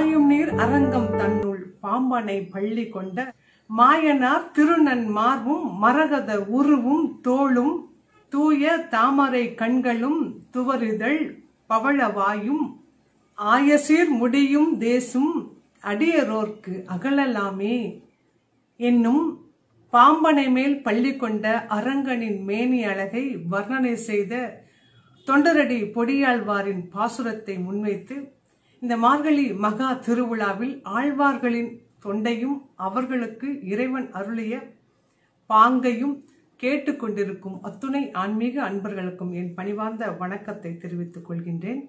பாயும் நீர் அரங்கம் தன்னுள் பாம்பனை பள்ளி கொண்ட மாயனார் திருநன் மார்பும் மரகத உருவும் தோளும் தூய தாமரை கண்களும் துவரிதழ் பவளவாயும் ஆயசீர் முடியும் தேசும் அடியரோர்க்கு அகலலாமே. என்னும் பாம்பனை மேல் பள்ளி கொண்ட அரங்கனின் மேனி அழகை வர்ணனை செய்த தொண்டரடி பொடியாழ்வாரின் பாசுரத்தை முன்வைத்து இந்த மார்கழி மகா திருவிழாவில் ஆழ்வார்களின் தொண்டையும் அவர்களுக்கு இறைவன் அருளிய பாங்கையும் கேட்டுக்கொண்டிருக்கும் அத்துணை ஆன்மீக அன்பர்களுக்கும் என் பணிவார்ந்த வணக்கத்தை தெரிவித்துக் கொள்கின்றேன்.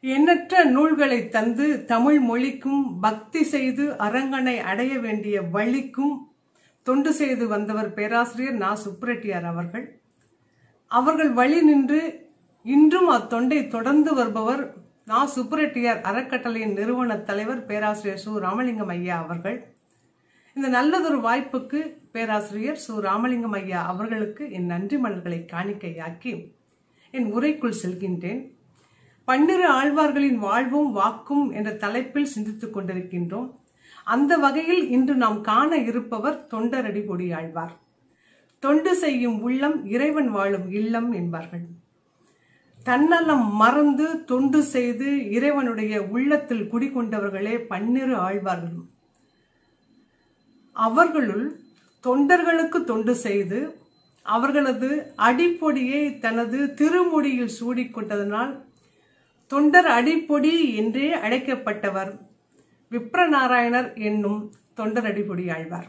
எண்ணற்ற நூல்களை தந்து தமிழ் மொழிக்கும் பக்தி செய்து அரங்கனை அடைய வேண்டிய வழிக்கும் தொண்டு செய்து வந்தவர் பேராசிரியர் நா. சுப்ரெட்டியார் அவர்கள். அவர்கள் வழி நின்று இன்றும் அத்தொண்டை தொடர்ந்து வருபவர் நான் சுப்ரெட்டியார் அறக்கட்டளையின் நிறுவன தலைவர் பேராசிரியர் சு. ராமலிங்கம் ஐயா அவர்கள். இந்த நல்லதொரு வாய்ப்புக்கு பேராசிரியர் சு. ராமலிங்கம் ஐயா அவர்களுக்கு என் நன்றி மலர்களை காணிக்கையாக்கி என் உரைக்குள் செல்கின்றேன். பன்னிரு ஆழ்வார்களின் வாழ்வும் வாக்கும் என்ற தலைப்பில் சிந்தித்துக் கொண்டிருக்கின்றோம். அந்த வகையில் இன்று நாம் காண இருப்பவர் தொண்டரடி பொடி ஆழ்வார். தொண்டு செய்யும் உள்ளம் இறைவன் வாழும் இல்லம் என்பார்கள். தன்னலம் மறந்து தொண்டு செய்து இறைவனுடைய உள்ளத்தில் குடிகொண்டவர்களே பன்னிரு ஆழ்வார்களும். அவர்களுள் தொண்டர்களுக்கு தொண்டு செய்து அவர்களது அடிப்பொடியை தனது திருமுடியில் சூடிக்கொண்டதனால் தொண்டர் அடிப்பொடி என்றே அழைக்கப்பட்டவர் விப்ரநாராயணர் என்னும் தொண்டர் அடிப்பொடி ஆழ்வார்.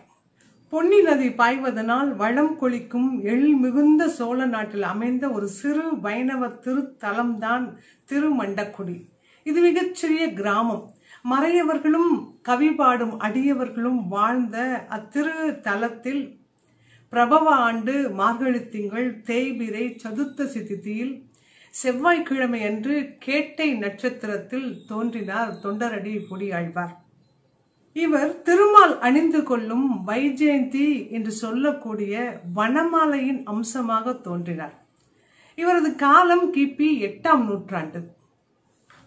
பொன்னி நதி பாய்வதனால் வளம் கொளிக்கும் எழில் மிகுந்த சோழ நாட்டில் அமைந்த ஒரு சிறு வைணவ திருத்தலம்தான் திருமண்டக்குடி. இது மிகச்சிறிய கிராமம். மறையவர்களும் கவி பாடும் அடியவர்களும் வாழ்ந்த அத்திரு தலத்தில் பிரபவ ஆண்டு மார்கழி திங்கள் தேய்பிரை சதுர்த்த திதியில் செவ்வாய்க்கிழமை அன்று கேட்டை நட்சத்திரத்தில் தோன்றினார் தொண்டரடி பொடியாழ்வார். இவர் திருமால் அணிந்து கொள்ளும் வைஜெயந்தி என்று சொல்லக்கூடிய வனமாலையின் அம்சமாக தோன்றினார். இவரது காலம் கிபி எட்டாம் நூற்றாண்டு.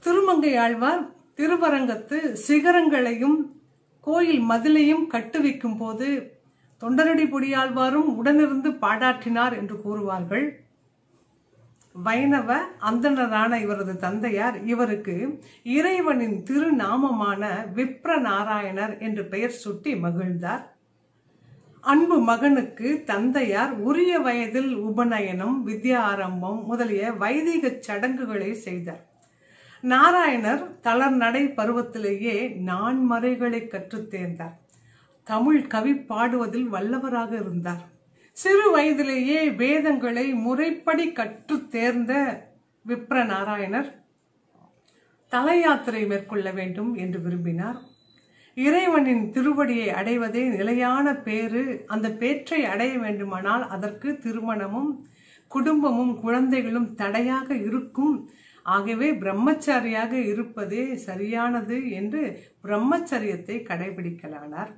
திருமங்கை ஆழ்வார் திருவரங்கத்து சிகரங்களையும் கோயில் மதிலையும் கட்டுவிக்கும் போது தொண்டரடி பொடியாழ்வாரும் உடனிருந்து பாடாற்றினார் என்று கூறுவார்கள். வைணவ அந்தணரான இவரது தந்தையார் இவருக்கு இறைவனின் திருநாமமான விப்ர நாராயணர் என்று பெயர் சுட்டி மகிழ்ந்தார். அன்பு மகனுக்கு தந்தையார் உரிய வயதில் உபநயனம் வித்யா ஆரம்பம் முதலிய வைதிக சடங்குகளை செய்தார். நாராயணர் தளர் நடை பருவத்திலேயே நான்மறைகளை கற்றுத் தேர்ந்தார். தமிழ் கவி பாடுவதில் வல்லவராக இருந்தார். சிறு வயதிலேயே வேதங்களை முறைப்படி கற்று தேர்ந்த விப்ர நாராயணர் தல யாத்திரை மேற்கொள்ள வேண்டும் என்று விரும்பினார். இறைவனின் திருவடியை அடைவதே நிலையான பேரு அந்த பேற்றை அடைய வேண்டுமானால் அதற்கு திருமணமும் குடும்பமும் குழந்தைகளும் தடையாக இருக்கும். ஆகவே பிரம்மச்சாரியாக இருப்பதே சரியானது என்று பிரம்மச்சரியத்தை கடைபிடிக்கலானார்.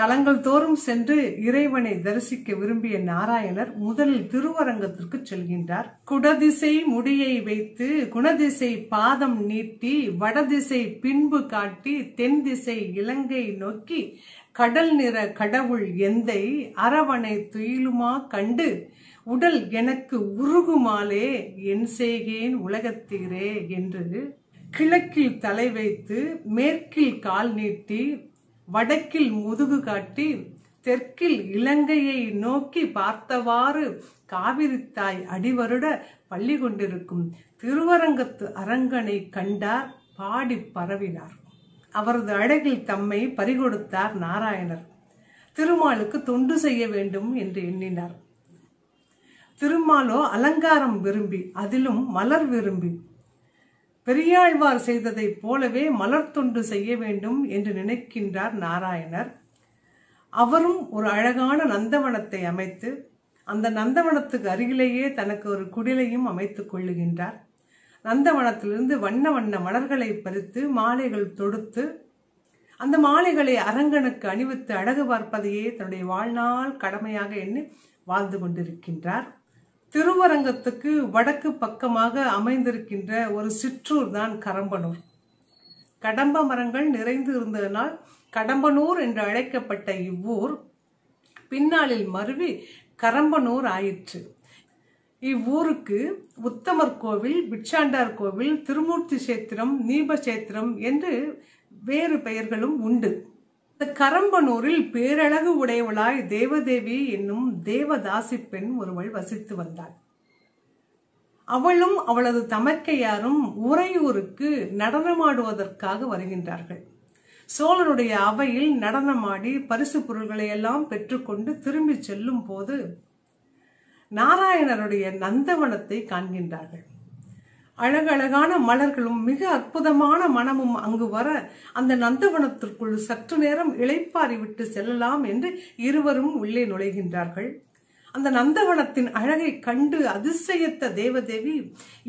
தலங்கள் தோறும் சென்று இறைவனை தரிசிக்க விரும்பிய நாராயணர் முதலில் திருவரங்கத்திற்கு செல்கின்றார். குடதிசை முடியை வைத்து குணதிசை பாதம் நீட்டி வடதிசை பின்பு காட்டி தென் திசை இலங்கை நோக்கி கடல் நிற கடவுள் எந்தை அரவணை துயிலுமா கண்டு உடல் எனக்கு உருகுமாலே என் செய்கேன் உலகத்தீரே என்று கிழக்கில் தலை வைத்து மேற்கில் கால் நீட்டி வடக்கில் முதுகு காட்டி தெற்கில் இலங்கையை நோக்கி பார்த்தவாறு காவிரித்தாய் அடிவருட பள்ளி கொண்டிருக்கும் திருவரங்கத்து அரங்கனை கண்டார் பாடி பரவினார். அவரது அழகில் தம்மை பறிகொடுத்தார் நாராயணர். திருமாலுக்கு தொண்டு செய்ய வேண்டும் என்று எண்ணினார். திருமாலோ அலங்காரம் விரும்பி அதிலும் மலர் விரும்பி பெரியாழ்வார் செய்ததைப் போலவே மலர் தொண்டு செய்ய வேண்டும் என்று நினைக்கின்றார் நாராயணர். அவரும் ஒரு அழகான நந்தவனத்தை அமைத்து அந்த நந்தவனத்துக்கு அருகிலேயே தனக்கு ஒரு குடிலையும் அமைத்துக் கொள்ளுகின்றார். நந்தவனத்திலிருந்து வண்ண வண்ண மலர்களை பறித்து மாலைகள் தொடுத்து அந்த மாலைகளை அரங்கனுக்கு அணிவித்து அழகு பார்ப்பதையே தன்னுடைய வாழ்நாள் கடமையாக எண்ணி வாழ்ந்து கொண்டிருக்கின்றார். திருவரங்கத்துக்கு வடக்கு பக்கமாக அமைந்திருக்கின்ற ஒரு சிற்றூர் தான் கரம்பனூர் கடம்ப மரங்கள் நிறைந்து இருந்ததனால் கடம்பனூர் என்று அழைக்கப்பட்ட இவ்வூர் பின்னாளில் மருவி கரம்பனூர் ஆயிற்று. இவ்வூருக்கு உத்தமர் கோவில் பிட்சாண்டார் கோவில் திருமூர்த்தி சேத்திரம் நீபசேத்திரம் என்று வேறு பெயர்களும் உண்டு. கரம்பனூரில் பேரழகு உடையவளாய் தேவதேவி என்னும் தேவதாசி பெண் ஒருவள் வசித்து வந்தாள். அவளும் அவளது தமக்கையாரும் உறையூருக்கு நடனமாடுவதற்காக வருகின்றார்கள். சோழனுடைய அவையில் நடனமாடி பரிசு பொருள்களை எல்லாம் பெற்றுக்கொண்டு திரும்பி செல்லும் போது நாராயணருடைய நந்தவனத்தை காண்கின்றார்கள். அழகழகான மலர்களும் மிக அற்புதமான மனமும் அங்கு வர அந்த நந்தவனத்திற்குள் சற்று நேரம் இளைப்பாறி விட்டு செல்லலாம் என்று இருவரும் உள்ளே நுழைகின்றார்கள். அந்த நந்தவனத்தின் அழகை கண்டு அதிசயத்த தேவதேவி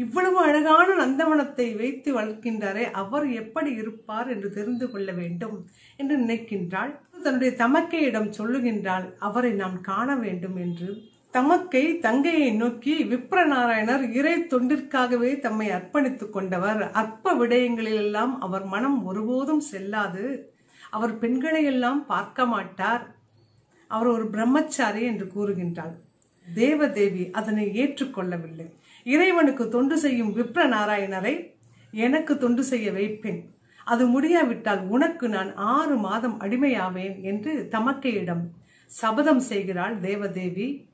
இவ்வளவு அழகான நந்தவனத்தை வைத்து வளர்க்கின்றாரே அவர் எப்படி இருப்பார் என்று தெரிந்து கொள்ள வேண்டும் என்று நினைக்கின்றாள். தன்னுடைய தமக்கையிடம் சொல்லுகின்றாள் அவரை நாம் காண வேண்டும் என்று. தமக்கை தங்கையை நோக்கி விப்ரநாராயணர் இறை தொண்டிற்காகவே தம்மை அர்ப்பணித்துக் கொண்டவர். அற்ப விடயங்களிலெல்லாம் அவர் மனம் ஒருபோதும் செல்லாது. அவர் பெண்களை எல்லாம் பார்க்க மாட்டார். அவர் ஒரு பிரம்மச்சாரி என்று கூறுகின்றாள். தேவதேவி அதனை ஏற்றுக்கொள்ளவில்லை. இறைவனுக்கு தொண்டு செய்யும் விப்ர நாராயணரை எனக்கு தொண்டு செய்ய வைப்பேன். அது முடியாவிட்டால் உனக்கு நான் ஆறு மாதம் அடிமையாவேன் என்று தமக்கையிடம் சபதம் செய்கிறாள் தேவதேவி.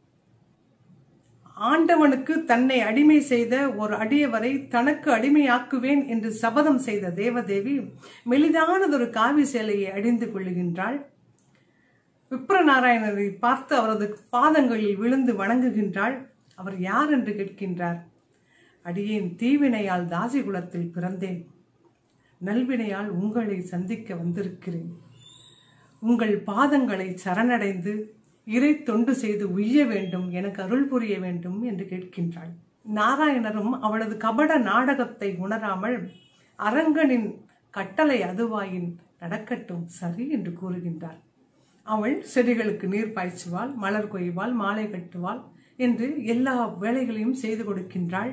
ஆண்டவனுக்கு தன்னை அடிமை செய்த ஒரு அடியவரை தனக்கு அடிமையாக்குவேன் என்று சபதம் செய்த தேவதேவி மெலிதானதொரு காவி சேலையை அடிந்து கொள்ளுகின்றாள். விப்ரநாராயணரை பார்த்து அவரது பாதங்களில் விழுந்து வணங்குகின்றாள். அவர் யார் என்று கேட்கின்றார். அடியேன் தீவினையால் தாசி குலத்தில் பிறந்தேன். நல்வினையால் உங்களை சந்திக்க வந்திருக்கிறேன். உங்கள் பாதங்களை சரணடைந்து இறை தொண்டு செய்து உய்ய வேண்டும் எனக்கு அருள் புரிய வேண்டும் என்று கேட்கின்றாள். நாராயணரும் அவளது கபட நாடகத்தை உணராமல் அரங்கனின் கட்டளை அதுவாயின் நடக்கட்டும் சரி என்று கூறுகின்றார். அவள் செடிகளுக்கு நீர் பாய்ச்சுவாள் மலர் கொய்வாள் மாலை கட்டுவாள் என்று எல்லா வேலைகளையும் செய்து கொடுக்கின்றாள்.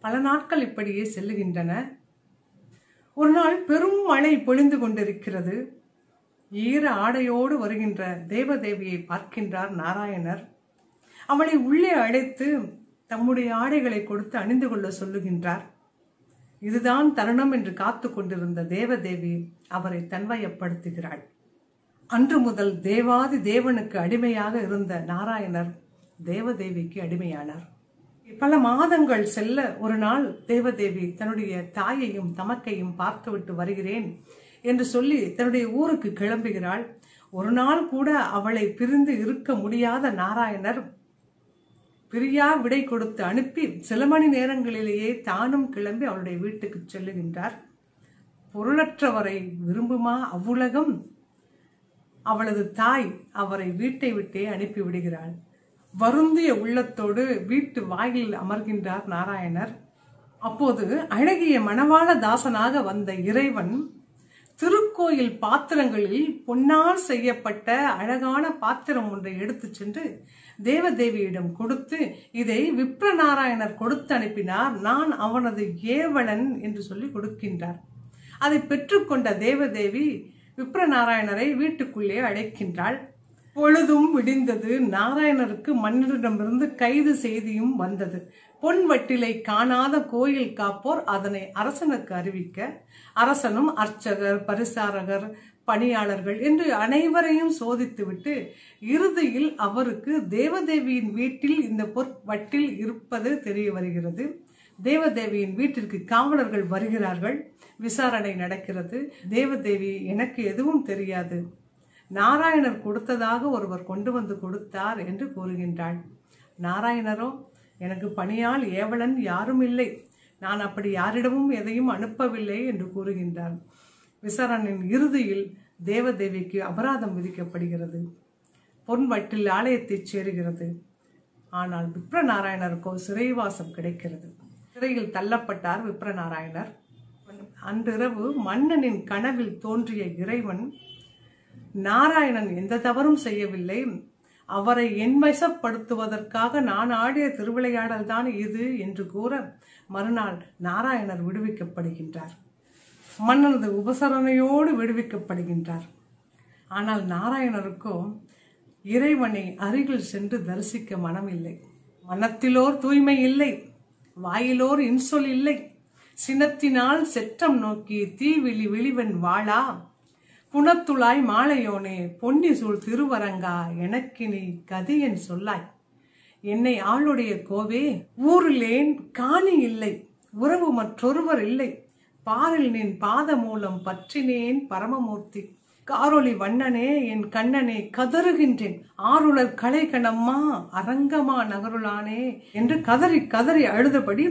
பல நாட்கள் இப்படியே செல்லுகின்றன. ஒரு நாள் பெரும் மழை பொழிந்து கொண்டிருக்கிறது. ஈர ஆடையோடு வருகின்ற தேவதேவியை பார்க்கின்றார் நாராயணர். அவளை உள்ளே அழைத்து தம்முடைய ஆடைகளை கொடுத்து அணிந்து கொள்ள சொல்லுகின்றார். இதுதான் தருணம் என்று காத்து கொண்டிருந்த தேவதேவி அவரை தன்வயப்படுத்துகிறாள். அன்று முதல் தேவாதி தேவனுக்கு அடிமையாக இருந்த நாராயணர் தேவதேவிக்கு அடிமையானார். பல மாதங்கள் செல்ல ஒரு நாள் தேவதேவி தன்னுடைய தாயையும் தமக்கையும் பார்த்துவிட்டு வருகிறேன். என்று சொல்லி தன்னுடைய ஊருக்கு கிளம்புகிறாள். ஒரு நாள் கூட அவளை பிரிந்து இருக்க முடியாத நாராயணர் பிரியா விடை கொடுத்து அனுப்பி சில மணி நேரங்களிலேயே தானும் கிளம்பி அவளுடைய வீட்டுக்கு செல்லுகின்றார். பொருளற்றவரை விரும்புமா அவ்வுலகம்? அவளது தாய் அவரை வீட்டை விட்டே அனுப்பி விடுகிறாள். வருந்திய உள்ளத்தோடு வீட்டு வாயிலில் அமர்கின்றார் நாராயணர். அப்போது அழகிய மணவாள தாசனாக வந்த இறைவன் திருக்கோயில் பாத்திரங்களில் பொன்னால் செய்யப்பட்ட அழகான பாத்திரம் ஒன்றை எடுத்துச் சென்று தேவதேவியிடம் கொடுத்து இதை விப்ர நாராயணர் கொடுத்து அனுப்பினார் நான் அவனது ஏவலன் என்று சொல்லி கொடுக்கின்றார். அதை பெற்றுக்கொண்ட தேவதேவி விப்ரநாராயணரை வீட்டுக்குள்ளே அழைக்கின்றாள். பொழுதும் விடிந்தது. நாராயணருக்கு மன்னரிடமிருந்து கைது செய்தியும் வந்தது. பொன் வட்டிலை காணாத கோயில் காப்போர் அதனை அரசனுக்கு அறிவிக்க அரசனும் அர்ச்சகர் பரிசாரகர் பணியாளர்கள் என்று அனைவரையும் சோதித்துவிட்டு இறுதியில் அவருக்கு தேவதேவியின் வீட்டில் இந்த பொற்வட்டில் இருப்பது தெரிய வருகிறது. தேவதேவியின் வீட்டிற்கு காவலர்கள் வருகிறார்கள். விசாரணை நடக்கிறது. தேவதேவி எனக்கு எதுவும் தெரியாது. நாராயணர் கொடுத்ததாக ஒருவர் கொண்டு வந்து கொடுத்தார் என்று கூறுகின்றாள். நாராயணரோ எனக்கு பணியால் ஏவலன் யாரும் இல்லை. நான் அப்படி யாரிடமும் எதையும் அனுப்பவில்லை என்று கூறுகின்றார். விசாரணின் இறுதியில் தேவதேவிக்கு அபராதம் விதிக்கப்படுகிறது. பொன் வட்டில் ஆலயத்தை சேருகிறது. ஆனால் விப்ரநாராயணருக்கோ சிறைவாசம் கிடைக்கிறது. சிறையில் தள்ளப்பட்டார் விப்ரநாராயணர். அன்றிரவு மன்னனின் கனவில் தோன்றிய இறைவன் நாராயணன் எந்த தவறும் செய்யவில்லை. அவரை என்வசப்படுத்துவதற்காக நான் ஆடிய திருவிளையாடல் தான் இது என்று கூற மறுநாள் நாராயணர் விடுவிக்கப்படுகின்றார். மன்னனது உபசரணையோடு விடுவிக்கப்படுகின்றார். ஆனால் நாராயணருக்கோ இறைவனை அருகில் சென்று தரிசிக்க மனம் இல்லை மனத்திலோர் தூய்மை இல்லை. வாயிலோர் இன்சொல் இல்லை. சினத்தினால் செற்றம் நோக்கி தீவிழி விழிவன் வாழா புனத்துளாய் மாலையோனே பொன்னி சூழ் திருவரங்கா எனக்கினி கதியன் சொல்லாய். என்னை ஆளுடைய கோவே ஊரிலேன் காணி இல்லை உறவு மற்றொருவர் இல்லை. பாரில் நின் பாத மூலம் பற்றினேன் பரமமூர்த்தி. காரொளி வண்ணனே என் கண்ணனே கதறுகின்றேன். ஆருளர் கலை கணம்மா அரங்கமா நகருளானே என்று கதறி கதறி அழுதபடி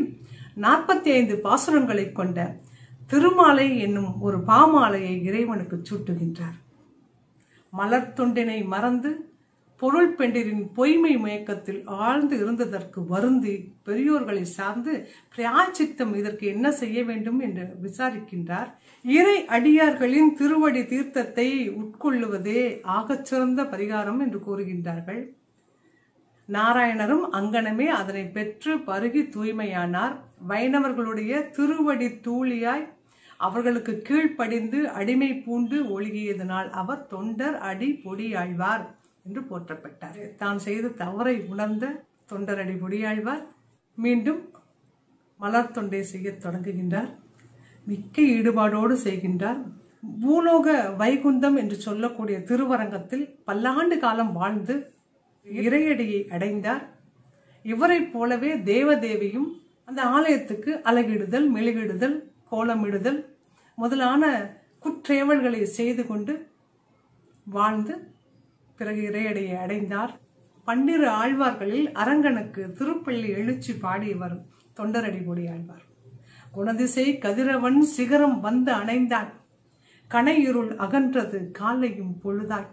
நாற்பத்தி ஐந்து பாசுரங்களை கொண்ட திருமாலை என்னும் ஒரு பாமாலையை இறைவனுக்கு சூட்டுகின்றார். மலர் தொண்டினை மறந்து பொருள் பெண்டிரின் பொய்மை மயக்கத்தில் ஆழ்ந்து இருந்ததற்கு வருந்தி பெரியோர்களை சார்ந்து பிராய்ச்சித்தம் இதற்கு என்ன செய்ய வேண்டும் என்று விசாரிக்கின்றார். இறை அடியார்களின் திருவடி தீர்த்தத்தை உட்கொள்ளுவதே ஆகச் சிறந்த பரிகாரம் என்று கூறுகின்றார்கள். நாராயணரும் அங்கனமே அதனை பெற்று பருகி தூய்மையானார். வைணவர்களுடைய திருவடி தூளியாய் அவர்களுக்கு கீழ்ப்படிந்து அடிமை பூண்டு ஒழுகியதனால் அவர் தொண்டர் அடி பொடியாழ்வார் என்று போற்றப்பட்டார். தான் செய்த தவறை உணர்ந்த தொண்டர் அடி பொடியாழ்வார் மீண்டும் மலர் தொண்டை செய்யத் தொடங்குகின்றார். மிக்க ஈடுபாடோடு செய்கின்றார். பூலோக வைகுந்தம் என்று சொல்லக்கூடிய திருவரங்கத்தில் பல்லாண்டு காலம் வாழ்ந்து இறையடியை அடைந்தார். இவரைப் போலவே தேவதேவியும் அந்த ஆலயத்துக்கு அலகிடுதல் மெழுகிடுதல் கோலமிடுதல் முதலான குற்றேவல்களை செய்து கொண்டு வாழ்ந்து பிறகு இறையடையை அடைந்தார். பன்னிரு ஆழ்வார்களில் அரங்கனுக்கு திருப்பள்ளி எழுச்சி பாடியவர் தொண்டரடி கொடி ஆழ்வார். குணதிசை கதிரவன் சிகரம் வந்து அணைந்தான். கனையிருள் அகன்றது காலையும் பொழுதாய்.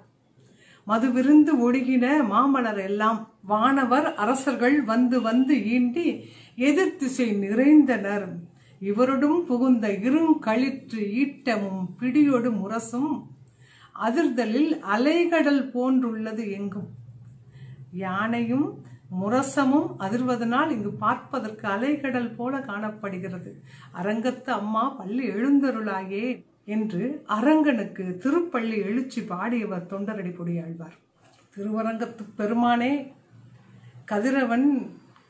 மதுவிருந்து ஒடுகின மாமலர் எல்லாம் வானவர் அரசர்கள் வந்து வந்து ஈண்டி எதிர்த்திசை நிறைந்தனர் இவருடும் புகுந்த இருங்கழிற்று ஈட்டமும் பிடியொடு முரசும் அதிர்தலில் அலைகடல் போன்றுள்ளது எங்கும். யானையும் முரசமும் அதிர்வதனால் இங்கு பார்ப்பதற்கு அலைகடல் போல காணப்படுகிறது. அரங்கத்து அம்மா பள்ளி எழுந்தருளாயே என்று அரங்கனுக்கு திருப்பள்ளி எழுச்சி பாடியவர் தொண்டரடி பொடியாழ்வார். திருவரங்கத்து பெருமானே கதிரவன்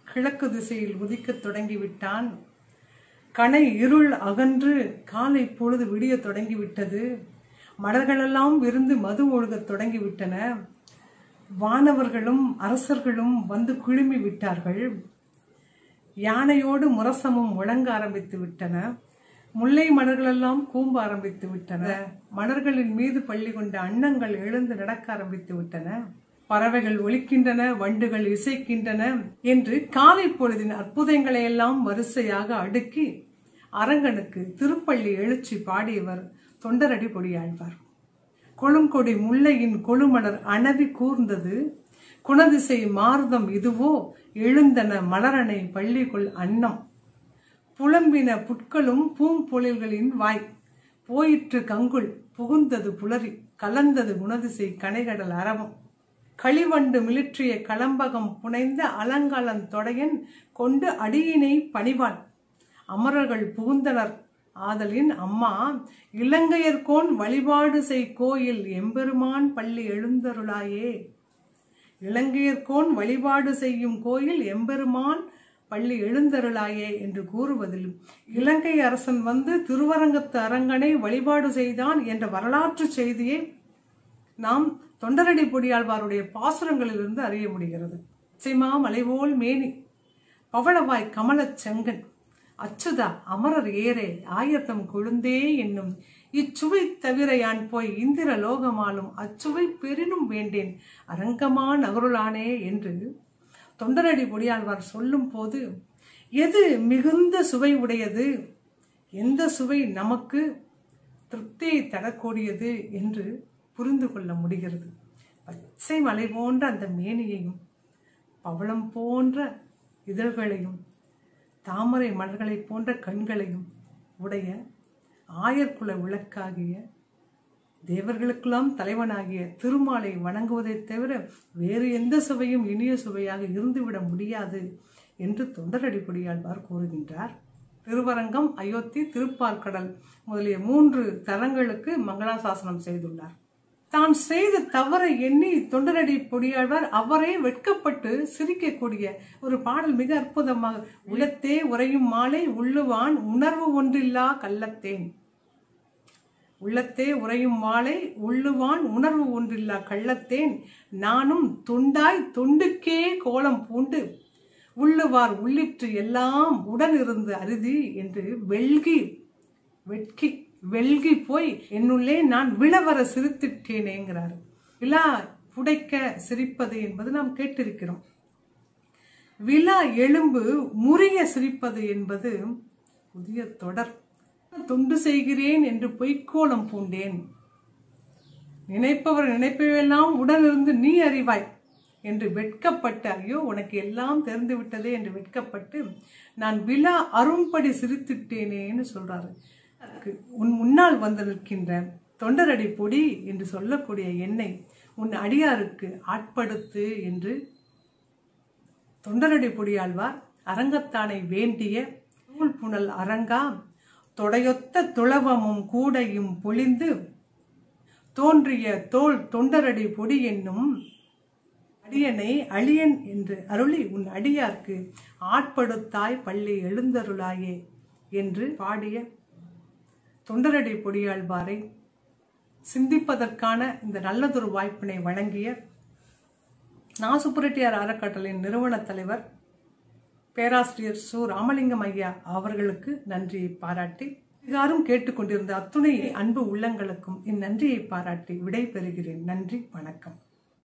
கிழக்கு திசையில் உதிக்கத் தொடங்கிவிட்டான். கனை இருள் அகன்று காலை பொழுது விடிய தொடங்கிவிட்டது. மலர்களெல்லாம் விருந்து மது ஒழுகத் தொடங்கிவிட்டன. வானவர்களும் அரசர்களும் வந்து குழுமி விட்டார்கள். யானையோடு முரசமும் முழங்க ஆரம்பித்து விட்டன. முல்லை மலர்களெல்லாம் கூம்ப ஆரம்பித்து விட்டன. மலர்களின் மீது பள்ளி கொண்ட அன்னங்கள் எழுந்து நடக்க ஆரம்பித்து விட்டன. பறவைகள் ஒழிக்கின்றன வண்டுகள் இசைக்கின்றன என்று காலை பொழுதின் அற்புதங்களை எல்லாம் வரிசையாக அடுக்கி அரங்கனுக்கு திருப்பள்ளி எழுச்சி பாடியவர் தொண்டரடி பொடியாழ்வார். கொழுங்கொடி முல்லையின் கொழுமலர் அணவி கூர்ந்தது குணதிசை மார்தம் இதுவோ எழுந்தன மலரணை பள்ளிக்குள் அன்னம். புலம்பின புட்களும் பூம்பொழில்களின் வாய் போயிற்று கங்குள் புகுந்தது புலரி கலந்தது குணதிசை கனைகடல் அரவம். களிவண்டு மிளிற்றிய களம்பகம் புனைந்த அலங்காலன் தொடையன் கொண்டு அடியினை பணிவாள் அமரர்கள் புகுந்தனர். ஆதலின் அம்மா இலங்கையர்கோன் வழிபாடு செய் கோயில் எம்பெருமான் பள்ளி எழுந்தருளாயே. இலங்கையர்கோன் வழிபாடு செய்யும் கோயில் எம்பெருமான் பள்ளி எழுந்தருளாயே என்று கூறுவதில் இலங்கை அரசன் வந்து திருவரங்கத்து அரங்கனை வழிபாடு செய்தான் என்ற வரலாற்று செய்தியை நாம் தொண்டரடி பொடியாழ்வாருடைய பாசுரங்களிலிருந்து அறிய முடிகிறது. சிமா மலைபோல் மேனி பவளவாய் கமலச் செங்கன் அச்சுதா அமரர் ஏரே ஆயத்தம் கொழுந்தே என்னும் இச்சுவை தவிர யான் போய் இந்திர லோகமாலும் அச்சுவை பெரினும் வேண்டேன் அரங்கமா நகருளானே என்று தொண்டரடி பொடியாழ்வார் சொல்லும் போது எது மிகுந்த சுவை உடையது? எந்த சுவை நமக்கு திருப்தியை தரக்கூடியது? என்று புரிந்து கொள்ள முடிகிறது. பச்சை மலை போன்ற அந்த மேனியையும் பவளம் போன்ற இதழ்களையும் தாமரை மலர்களைப் போன்ற கண்களையும் உடைய ஆயர்குல விளக்காகிய தேவர்களுக்கெல்லாம் தலைவனாகிய திருமாலை வணங்குவதைத் தவிர வேறு எந்த சுவையும் இனிய சுவையாக இருந்துவிட முடியாது என்று தொண்டரடிப்படியாழ்வார் கூறுகின்றார். திருவரங்கம் அயோத்தி திருப்பார்கடல் முதலிய மூன்று தலங்களுக்கு மங்களாசாசனம் செய்துள்ளார். தான் செய்த தவறை எண்ணி தொண்டரடி பொடியாழ்வார் அவரே வெட்கப்பட்டு சிரிக்கக்கூடிய ஒரு பாடல் மிக அற்புதமாக உள்ளத்தே உறையும் மாலை உள்ளுவான் உணர்வு ஒன்றில்லா கள்ளத்தேன். உள்ளத்தே உறையும் மாலை உள்ளுவான் உணர்வு ஒன்றில்லா கள்ளத்தேன். நானும் தொண்டாய் தொண்டுக்கே கோலம் பூண்டு உள்ளுவார் உள்ளிற்று எல்லாம் உடன் இருந்து அருதி என்று வெல்கி வெட்கி வெல்கி போய் என்னுள்ளே நான் விழவர சிரித்திட்டேனேங்கிறார். விழா புடைக்க சிரிப்பது என்பது நாம் கேட்டிருக்கிறோம். விழா எலும்பு முறிய சிரிப்பது என்பது புதிய தொடர். தொண்டு செய்கிறேன் என்று பொய்க்கோளம் பூண்டேன். நினைப்பவர் நினைப்பவையெல்லாம் உடனிருந்து நீ அறிவாய் என்று வெட்கப்பட்டு ஐயோ உனக்கு எல்லாம் தெரிந்து விட்டதே என்று வெட்கப்பட்டு நான் விழா அரும்படி சிரித்திட்டேனேன்னு சொல்றாரு. உன் முன்னால் வந்து நிற்கின்ற தொண்டரடி பொடி என்று சொல்லக்கூடிய என்னை உன் அடியாருக்கு ஆட்படுத்து என்று தொண்டரடி பொடியாழ்வார் அரங்கத்தானை வேண்டிய நூல் புனல் அரங்கா? தொடையொத்த துளவமும் கூடையும் பொழிந்து தோன்றிய தோல் தொண்டரடி பொடி என்னும் அடியனை அழியன் என்று அருளி உன் அடியார்க்கு ஆட்படுத்தாய் பள்ளி எழுந்தருளாயே என்று பாடிய தொண்டரடி பொடியாழ்வாரை சிந்திப்பதற்கான இந்த நல்லதொரு வாய்ப்பினை வழங்கிய நாசுப்புரட்டியார் அறக்கட்டளையின் நிறுவன தலைவர் பேராசிரியர் சு. ராமலிங்கம் ஐயா அவர்களுக்கு நன்றியை பாராட்டி எல்லாரும் கேட்டுக்கொண்டிருந்த அத்துணை அன்பு உள்ளங்களுக்கும் இந்நன்றியை பாராட்டி விடைபெறுகிறேன். நன்றி வணக்கம்.